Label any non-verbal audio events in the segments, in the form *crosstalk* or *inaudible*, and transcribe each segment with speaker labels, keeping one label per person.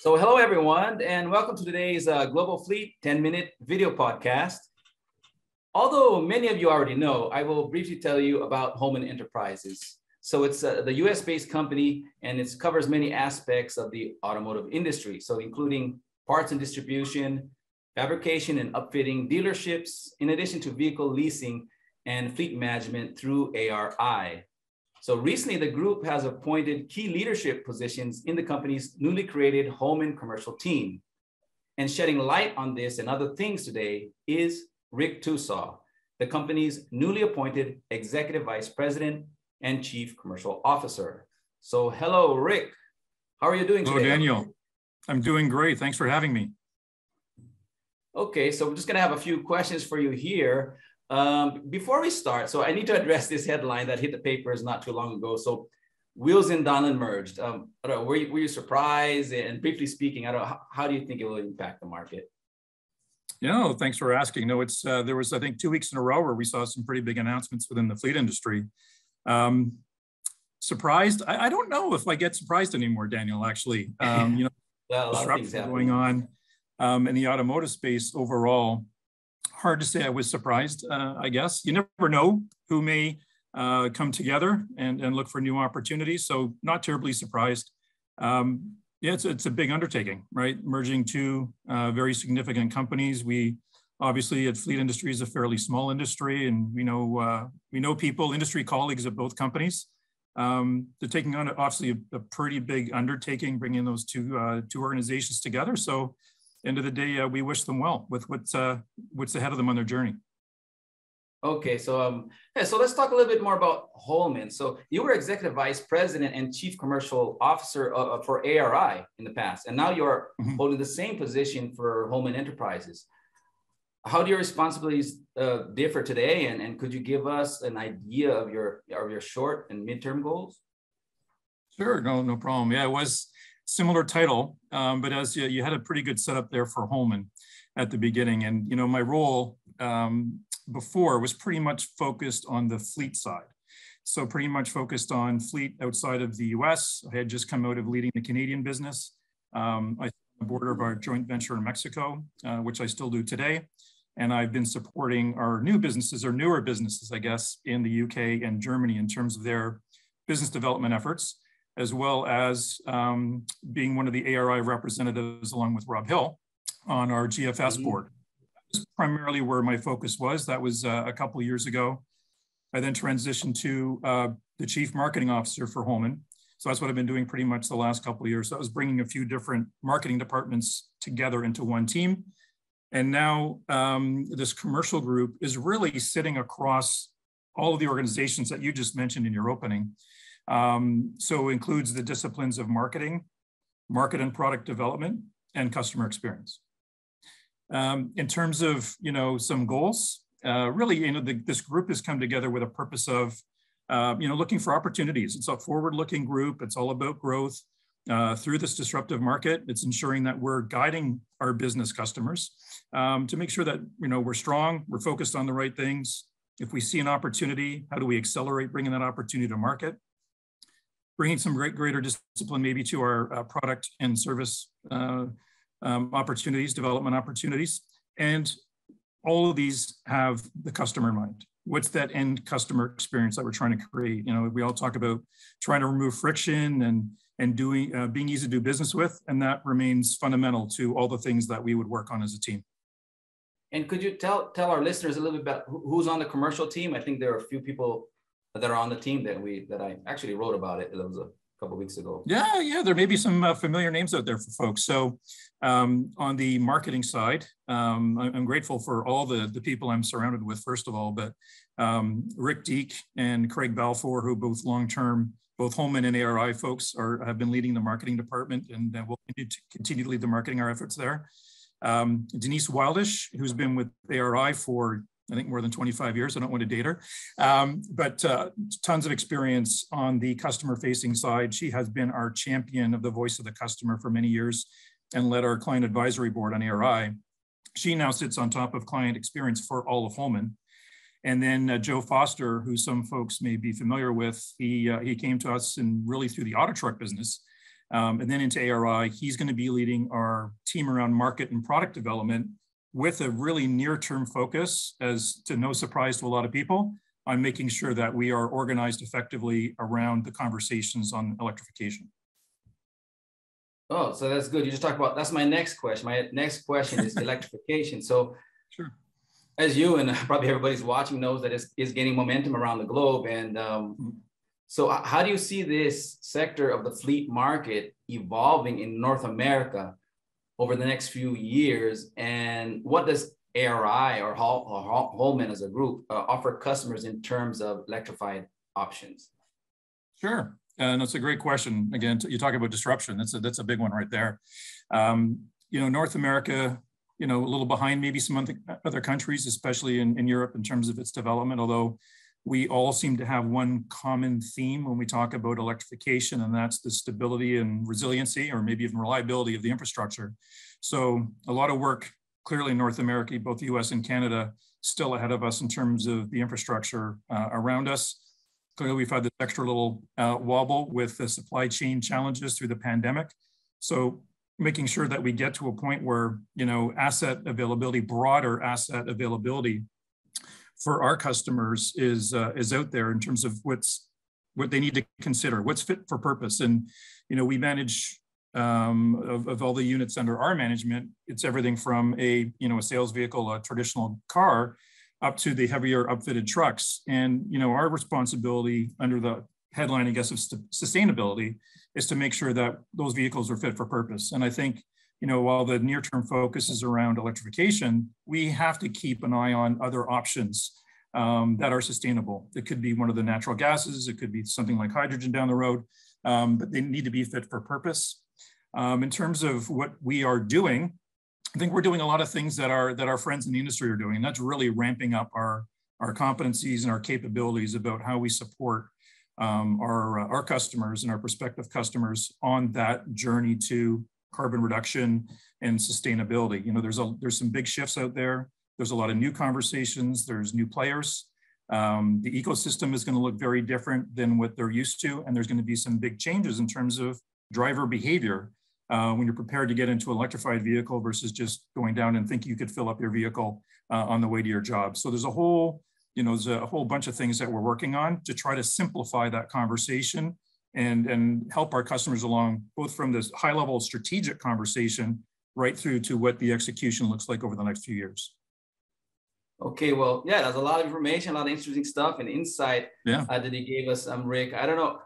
Speaker 1: So hello everyone and welcome to today's uh, Global Fleet 10 minute video podcast. Although many of you already know, I will briefly tell you about Holman Enterprises. So it's uh, the US based company and it covers many aspects of the automotive industry. So including parts and distribution, fabrication and upfitting dealerships, in addition to vehicle leasing and fleet management through ARI. So recently, the group has appointed key leadership positions in the company's newly created Holman commercial team. And shedding light on this and other things today is Rick Tousaw, the company's newly appointed Executive Vice President and Chief Commercial Officer. So hello, Rick. How are you doing
Speaker 2: hello,
Speaker 1: today?
Speaker 2: Daniel. I'm doing great. Thanks for having me.
Speaker 1: Okay, so we're just gonna have a few questions for you here. Um, before we start, so I need to address this headline that hit the papers not too long ago. So Wheels and Donlen merged. Um, I don't know, were you, were you surprised? And briefly speaking, I don't how, how do you think it will impact the market?
Speaker 2: Yeah, no, thanks for asking. No, it's uh, there was I think two weeks in a row where we saw some pretty big announcements within the fleet industry. Um, surprised? I, I, don't know if I get surprised anymore, Daniel. Actually, *laughs* um, you know,
Speaker 1: well,
Speaker 2: disruption going on um, in the automotive space overall hard to say I was surprised, uh, I guess. You never know who may uh, come together and, and look for new opportunities. So not terribly surprised. Um, yeah, it's, it's a big undertaking, right? Merging two uh, very significant companies. We obviously at Fleet Industry is a fairly small industry and we know, uh, we know people, industry colleagues at both companies. Um, they're taking on obviously a, a, pretty big undertaking, bringing those two, uh, two organizations together. So end of the day, uh, we wish them well with what's uh, what's ahead of them on their journey.
Speaker 1: Okay, so um, yeah, so let's talk a little bit more about Holman. So you were executive vice president and chief commercial officer uh, uh for ARI in the past, and now you're mm-hmm. holding the same position for Holman Enterprises. How do your responsibilities uh, differ today, and, and could you give us an idea of your of your short and midterm goals?
Speaker 2: Sure, no, no problem. Yeah, it was similar title, um, but as you, you, had a pretty good setup there for Holman at the beginning. And, you know, my role um, before was pretty much focused on the fleet side. So pretty much focused on fleet outside of the US. I had just come out of leading the Canadian business. Um, I the border of our joint venture in Mexico, uh, which I still do today. And I've been supporting our new businesses or newer businesses, I guess, in the UK and Germany in terms of their business development efforts as well as um, being one of the ARI representatives along with Rob Hill on our GFS mm-hmm. board. That's primarily where my focus was. That was uh, a couple of years ago. I then transitioned to uh, the chief marketing officer for Holman. So that's what I've been doing pretty much the last couple of years. So I was bringing a few different marketing departments together into one team. And now um, this commercial group is really sitting across all of the organizations that you just mentioned in your opening. Um, so includes the disciplines of marketing, market and product development, and customer experience. Um, in terms of you know some goals, uh, really you know the, this group has come together with a purpose of uh, you know looking for opportunities. It's a forward-looking group. It's all about growth uh, through this disruptive market. It's ensuring that we're guiding our business customers um, to make sure that you know we're strong, we're focused on the right things. If we see an opportunity, how do we accelerate bringing that opportunity to market? Bringing some great greater discipline maybe to our uh, product and service uh, um, opportunities, development opportunities. And all of these have the customer in mind. What's that end customer experience that we're trying to create? You know, we all talk about trying to remove friction and and doing uh, being easy to do business with, and that remains fundamental to all the things that we would work on as a team.
Speaker 1: And could you tell tell our listeners a little bit about who's on the commercial team? I think there are a few people that are on the team that we that I actually wrote about it. It was a couple weeks ago.
Speaker 2: Yeah, yeah, there may be some uh, familiar names out there for folks. So um, on the marketing side, um, I'm grateful for all the the people I'm surrounded with. First of all, but um, Rick Deek and Craig Balfour, who both long term. Both Holman and ARI folks are have been leading the marketing department, and uh, will continue to, continue to lead the marketing our efforts there. Um, Denise Wildish, who's been with ARI for I think more than 25 years. I don't want to date her, um, but uh, tons of experience on the customer facing side. She has been our champion of the voice of the customer for many years and led our client advisory board on ARI. She now sits on top of client experience for all of Holman. And then uh, Joe Foster, who some folks may be familiar with, he, uh, he came to us and really through the auto truck business. um, and then into ARI. He's going to be leading our team around market and product development with a really near-term focus, as to no surprise to a lot of people, on making sure that we are organized effectively around the conversations on electrification.
Speaker 1: Oh, so that's good. You just talked about that's my next question. My next question is *laughs* electrification. So,
Speaker 2: sure.
Speaker 1: As you and *laughs* probably everybody's watching knows that it's, it's gaining momentum around the globe, and um, mm-hmm. so how do you see this sector of the fleet market evolving in North America over the next few years? And what does ARI or, Holman as a group uh, offer customers in terms of electrified options?
Speaker 2: Sure. And that's a great question. Again, you talk about disruption. That's a, that's a big one right there. Um, you know, North America, you know, a little behind maybe some other countries, especially in, in Europe in terms of its development, although we all seem to have one common theme when we talk about electrification, and that's the stability and resiliency, or maybe even reliability of the infrastructure. So a lot of work clearly in North America, both the US and Canada, still ahead of us in terms of the infrastructure uh, around us. Clearly, we've had this extra little uh, wobble with the supply chain challenges through the pandemic. So making sure that we get to a point where, you know, asset availability, broader asset availability for our customers is, uh, is out there in terms of what's, what they need to consider, what's fit for purpose. And, you know, we manage um, of, of all the units under our management, it's everything from a, you know, a sales vehicle, a traditional car, up to the heavier upfitted trucks. And you know, our responsibility under the headline, I guess, of sustainability is to make sure that those vehicles are fit for purpose. And I think, you know, while the near-term focus is around electrification, we have to keep an eye on other options um, that are sustainable. It could be one of the natural gases, it could be something like hydrogen down the road, um, but they need to be fit for purpose. Um, in terms of what we are doing, I think we're doing a lot of things that our that our friends in the industry are doing, and that's really ramping up our our competencies and our capabilities about how we support um, our our customers and our prospective customers on that journey to carbon reduction and sustainability. You know, there's a there's some big shifts out there. There's a lot of new conversations. There's new players. Um, the ecosystem is going to look very different than what they're used to, and there's going to be some big changes in terms of driver behavior uh, when you're prepared to get into an electrified vehicle versus just going down and think you could fill up your vehicle uh, on the way to your job. So there's a whole, you know, there's a whole bunch of things that we're working on to try to simplify that conversation and, and help our customers along, both from this high level strategic conversation right through to what the execution looks like over the next few years.
Speaker 1: Okay, well, yeah, there's a lot of information, a lot of interesting stuff and insight
Speaker 2: yeah.
Speaker 1: uh, that he gave us, um, Rick. I don't know.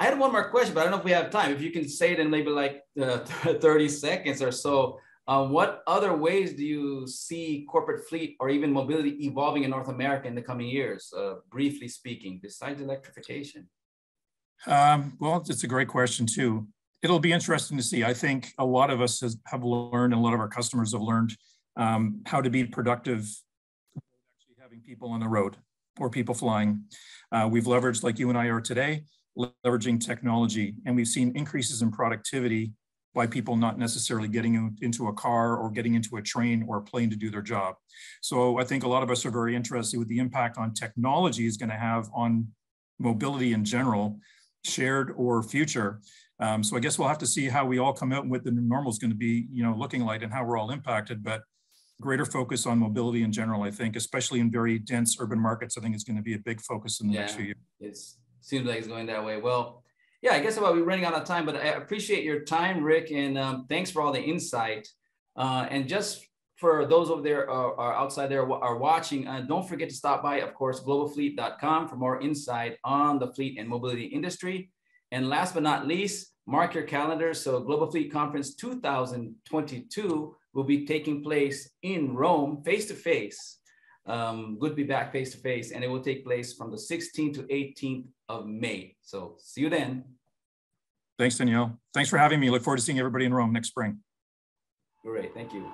Speaker 1: I had one more question, but I don't know if we have time. If you can say it in maybe like uh, *laughs* 30 seconds or so, um, what other ways do you see corporate fleet or even mobility evolving in North America in the coming years, uh, briefly speaking, besides electrification?
Speaker 2: Um, well, it's a great question too. It'll be interesting to see. I think a lot of us has, have learned, and a lot of our customers have learned um, how to be productive, actually having people on the road or people flying. Uh, we've leveraged, like you and I are today, leveraging technology. And we've seen increases in productivity by people not necessarily getting into a car or getting into a train or a plane to do their job. So I think a lot of us are very interested with the impact on technology is going to have on mobility in general, shared or future. Um, so I guess we'll have to see how we all come out and what the new normal is going to be, you know, looking like and how we're all impacted. But greater focus on mobility in general, I think, especially in very dense urban markets, I think is going to be a big focus in the
Speaker 1: yeah,
Speaker 2: next few years.
Speaker 1: It's seems like it's going that way. Well, yeah, I guess about we're running out of time, but I appreciate your time, Rick, and um, thanks for all the insight. Uh, and just for those over there uh, are outside there are watching, uh, don't forget to stop by, of course, globalfleet.com for more insight on the fleet and mobility industry. And last but not least, mark your calendars. So Global Fleet Conference 2022 will be taking place in Rome, face to face um, good to be back face to face, and it will take place from the 16th to 18th of May. So see you then.
Speaker 2: Thanks, Danielle. Thanks for having me. Look forward to seeing everybody in Rome next spring.
Speaker 1: Great. Thank you.